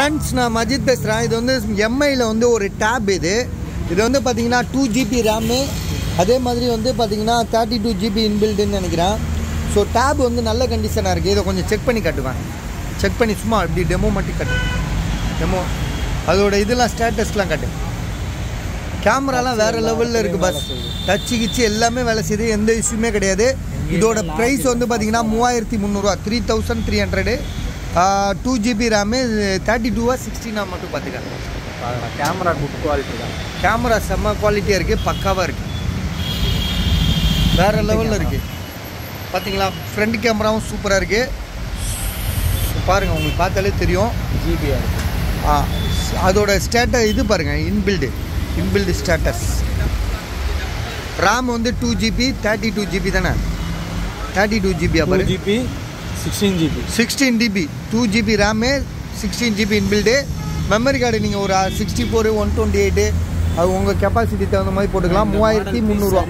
Friends நான் மஜித் பேசுகிறேன் இது வந்து எம்ஐயில் வந்து ஒரு டேப் இது. இது வந்து பார்த்தீங்கன்னா டூ ஜிபி ரேமு அதே மாதிரி வந்து பார்த்தீங்கன்னா தேர்ட்டி டூ ஜிபி இன்பில்டுன்னு நினைக்கிறேன். ஸோ டேப் வந்து நல்ல கண்டிஷனாக இருக்குது இதை கொஞ்சம் செக் பண்ணி காட்டுவேன். செக் பண்ணி சும்மா இப்படி டெமோ மட்டும் காட்டு. டெமோ அதோட இதெல்லாம் ஸ்டேட்டஸ்லாம் காட்டு. கேமராலாம் வேறு லெவலில் இருக்குது பஸ் டச்சு கிச்சு எல்லாமே வேலை செய்யுது. எந்த இஷ்யூமே கிடையாது. இதோட ப்ரைஸ் வந்து பார்த்தீங்கன்னா மூவாயிரத்தி முந்நூறுரூவா three thousand three hundred two GB RAM thirty டூவா சிக்ஸ்டீனா மட்டும் பார்த்துக்கேன் கேமரா குட் குவாலிட்டி தான். கேமரா செம்ம குவாலிட்டியாக இருக்குது பக்காவாக இருக்குது வேறு லெவலில் இருக்குது பார்த்தீங்களா ஃப்ரண்ட் கேமராவும் சூப்பராக இருக்குது பாருங்கள் உங்களுக்கு பார்த்தாலே தெரியும். ஜிபியாக இருக்கு. ஆ அதோட ஸ்டேட்டஸ் இது பாருங்கள் இன்பில்டு இன்பில்டு ஸ்டேட்டஸ் ரேம் வந்து two GB thirty two GB தானே? தேர்ட்டி டூ ஜிபியா பாரு GB sixteen GB sixteen GB two GB RAM sixteen GB inbuilt memory card நீங்கள் ஒரு sixty four one twenty eight அது உங்கள் கெப்பாசிட்டி தகுந்த மாதிரி போட்டுக்கலாம். மூவாயிரத்தி முந்நூறுரூவா